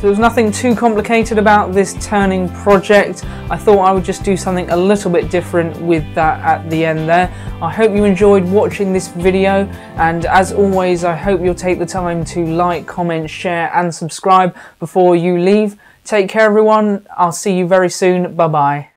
there was nothing too complicated about this turning project. I thought I would just do something a little bit different with that at the end there. I hope you enjoyed watching this video and as always I hope you'll take the time to like, comment, share and subscribe before you leave. Take care everyone, I'll see you very soon, bye bye.